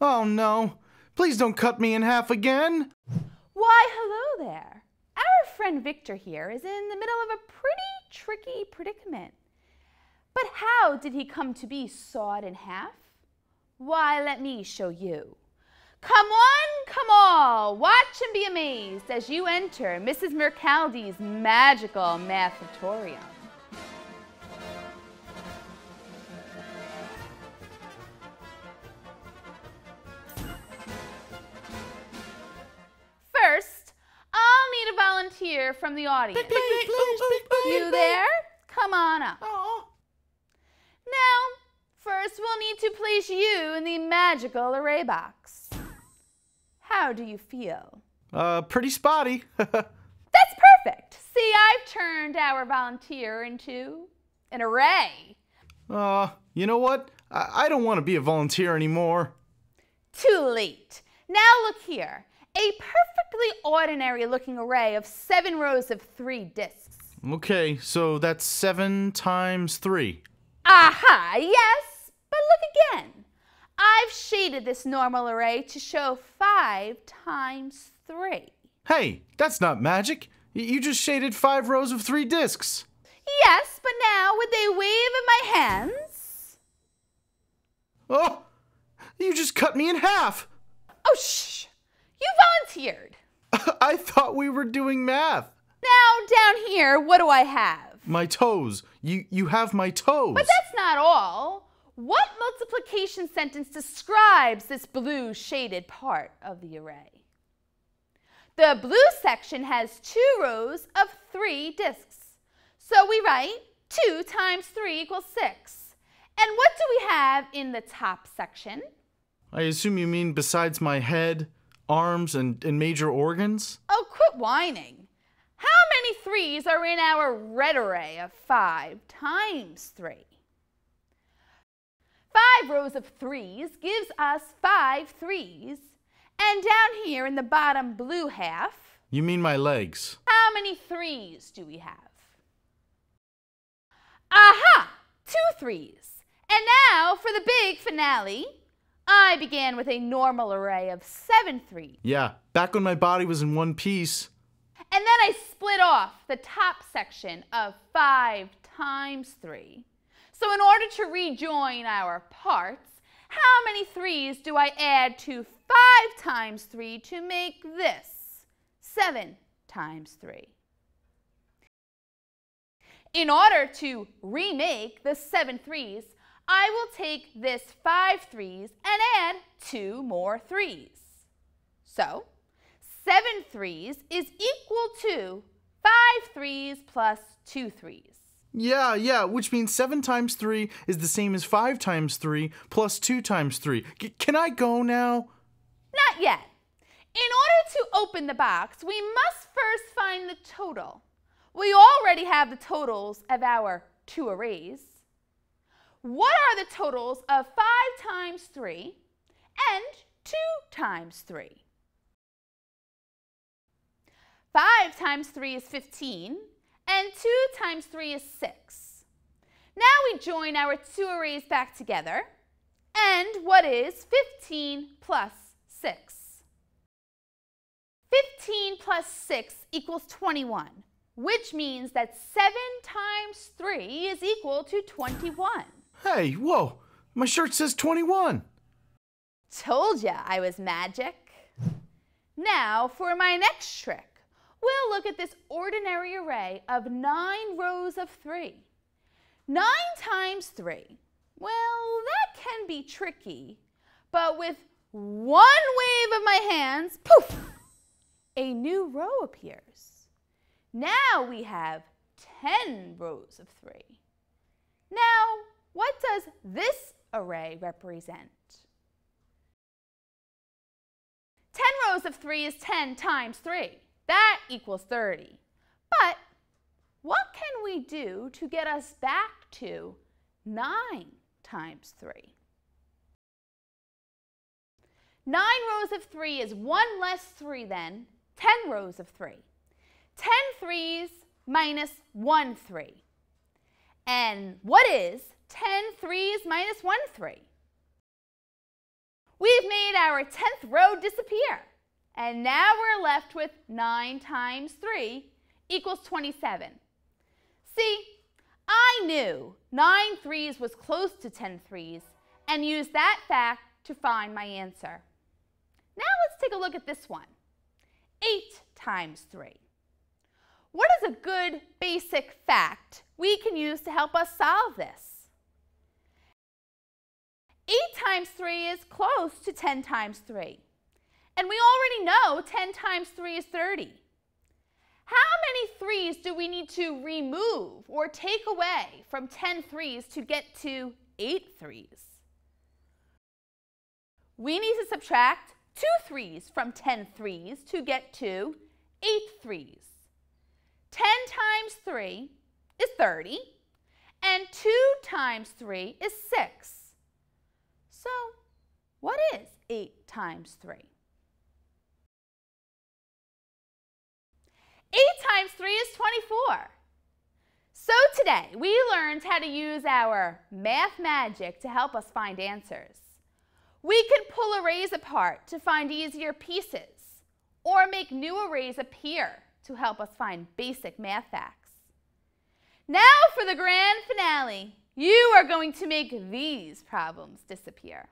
Oh no. Please don't cut me in half again. Why, hello there. Our friend Victor here is in the middle of a pretty tricky predicament. But how did he come to be sawed in half? Why, let me show you. Come on, come all, watch and be amazed as you enter Mrs. Mercaldi's magical mathetorium. First, volunteer from the audience. You there? Come on up. Now, first we'll need to place you in the magical array box. How do you feel? Uh, pretty spotty. That's perfect. See, I've turned our volunteer into an array. uh, you know what? I, I don't want to be a volunteer anymore. Too late. Now look here. A perfectly ordinary looking array of seven rows of three discs. Okay, so that's seven times three. Aha, yes, but look again. I've shaded this normal array to show five times three. Hey, that's not magic. You just shaded five rows of three discs. Yes, but now with a wave of my hands. Oh, you just cut me in half. Oh, shh. You volunteered. I thought we were doing math. Now, down here, what do I have? My toes. You you have my toes. But that's not all. What multiplication sentence describes this blue shaded part of the array? The blue section has two rows of three discs. So we write 2 times 3 equals 6. And what do we have in the top section? I assume you mean besides my head, arms, and, and major organs? Oh, quit whining. How many threes are in our red array of 5 times 3? Five rows of threes gives us five threes. And down here in the bottom blue half, You mean my legs? how many threes do we have? Aha! Two threes. And now for the big finale. I began with a normal array of seven threes. Yeah, back when my body was in one piece. And then I split off the top section of 5 times 3. So in order to rejoin our parts, how many 3's do I add to 5 times 3 to make this? 7 times 3. In order to remake the 7 3's, I will take this five threes and add 2 more 3's. So, seven threes is equal to five threes plus two threes. Yeah, yeah, which means 7 times 3 is the same as 5 times 3 plus 2 times 3. C- can I go now? Not yet. In order to open the box, we must first find the total. We already have the totals of our two arrays. What are the totals of 5 times 3 and 2 times 3? 5 times 3 is 15, and 2 times 3 is 6. Now we join our two arrays back together. And what is 15 plus 6? 15 plus 6 equals 21, which means that 7 times 3 is equal to 21. Hey, whoa, my shirt says 21. Told ya I was magic. Now for my next trick. We'll look at this ordinary array of nine rows of three. Nine times three. Well, that can be tricky, but with one wave of my hands, poof, a new row appears. Now we have 10 rows of three. Now, what does this array represent? 10 rows of 3 is 10 times 3. That equals 30. But what can we do to get us back to 9 times 3? 9 rows of 3 is 1 less 3 than 10 rows of 3. 10 threes minus 1 3. And what is 10 threes minus 1 3? We've made our 10th row disappear. And now we're left with 9 times 3 equals 27. See, I knew 9 threes was close to 10 threes and used that fact to find my answer. Now let's take a look at this one. 8 times 3. What is a good basic fact we can use to help us solve this? 8 times 3 is close to 10 times 3. And we already know 10 times 3 is 30. How many threes do we need to remove or take away from 10 threes to get to 8 threes? We need to subtract 2 threes from 10 threes to get to 8 threes. 10 times 3 is 30, and 2 times 3 is 6. So, what is 8 times 3? 8 times 3 is 24. So today, we learned how to use our math magic to help us find answers. We can pull arrays apart to find easier pieces, or make new arrays appear to help us find basic math facts. Now for the grand finale. You are going to make these problems disappear.